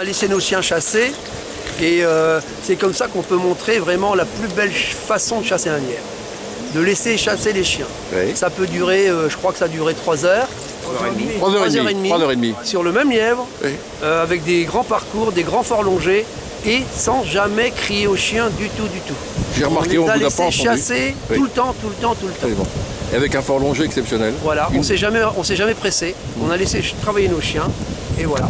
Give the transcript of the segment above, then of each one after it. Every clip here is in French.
a laissé nos chiens chasser et euh, c'est comme ça qu'on peut montrer vraiment la plus belle façon de chasser un lièvre. De laisser chasser les chiens. Oui. Ça peut durer, euh, je crois que ça a duré 3 heures. 3 heures et Trois demie. 3 heures et demie. Sur le même lièvre, Oui. euh, avec des grands parcours, des grands forts longés et sans jamais crier aux chiens du tout, du tout. J'ai remarqué, on on les a vous a pas chasser Oui. tout le temps, tout le temps, tout le temps. Et avec un fort longé exceptionnel. Voilà, on Une- s'est jamais, on s'est jamais pressé. On a laissé travailler nos chiens et voilà.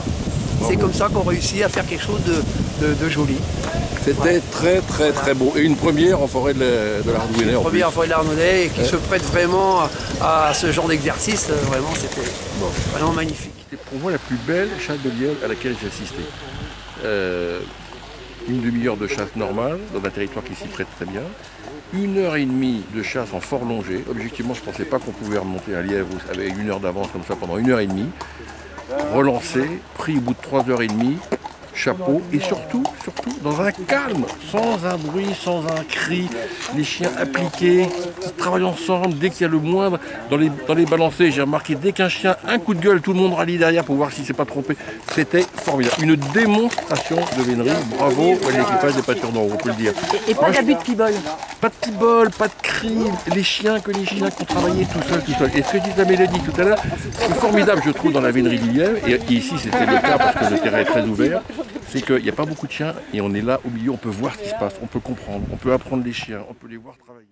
C'est comme ça qu'on réussit à faire quelque chose de, de- de joli. C'était très très très beau. Et une première en forêt de de en plus. Première fois de l'Arnaudet et qui se prête vraiment à, à ce genre d'exercice. euh, Vraiment, c'était vraiment magnifique. C'est pour moi la plus belle chasse de lièvre à laquelle j'ai assisté. Euh, une demi-heure de chasse normale, dans un territoire qui s'y prête très bien. Une heure et demie de chasse en fort longé. Objectivement, je ne pensais pas qu'on pouvait remonter un lièvre avec une heure d'avance comme ça pendant une heure et demie. Relancé, pris au bout de trois heures et demie, chapeau, et surtout, surtout, dans un calme, sans un bruit, sans un cri, les chiens appliqués, qui travaillent ensemble, dès qu'il y a le moindre, dans les, dans les balancés, j'ai remarqué, dès qu'un chien, un coup de gueule, tout le monde rallie derrière pour voir s'il s'est pas trompé. C'était formidable. Une démonstration de vénerie. Bravo à l'équipage des pâtures haut, on peut le dire. Et pas d'abus de pibole. Pas de petits bols, pas de cris, les chiens que les chiens qui ont travaillé tout seuls, tout seuls. Et ce que disait Mélodie tout à l'heure, c'est formidable, je trouve, dans la vénerie du lièvre, et ici c'était le cas parce que le terrain est très ouvert, c'est qu'il n'y a pas beaucoup de chiens et on est là au milieu, on peut voir ce qui se passe, on peut comprendre, on peut apprendre les chiens, on peut les voir travailler.